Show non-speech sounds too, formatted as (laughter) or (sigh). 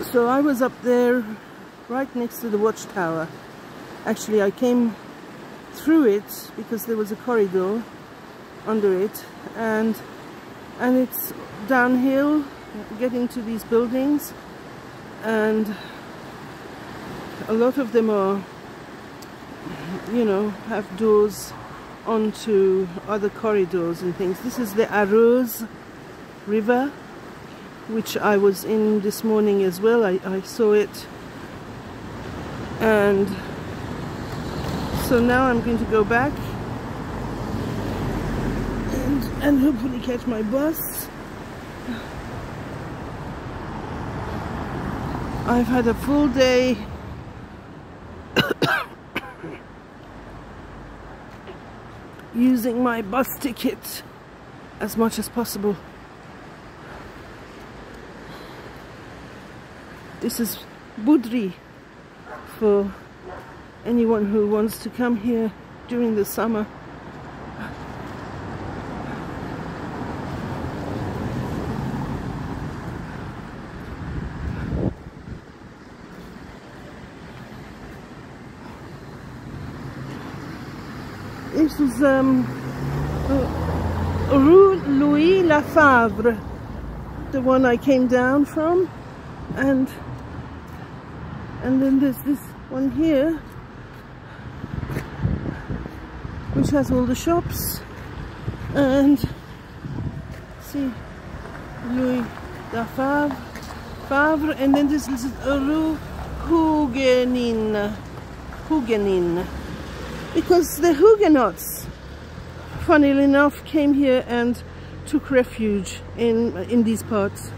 So I was up there right next to the watchtower. Actually, I came through it because there was a corridor under it and and it's downhill getting to these buildings and a lot of them are you know have doors onto other corridors and things this is the Areuse river which I was in this morning as well. I, I saw it. And so now I'm going to go back and, and hopefully catch my bus. I've had a full day. (coughs) Using my bus ticket as much as possible. This is Boudry for anyone who wants to come here during the summer. This is um, uh, Rue Louis Lafavre, the one I came down from, and and then there's this one here, which has all the shops, and see Louis Lafavre, Favre, and then this is Rue Huguenin, Huguenin because the Huguenots, funnily enough, came here and took refuge in in these parts.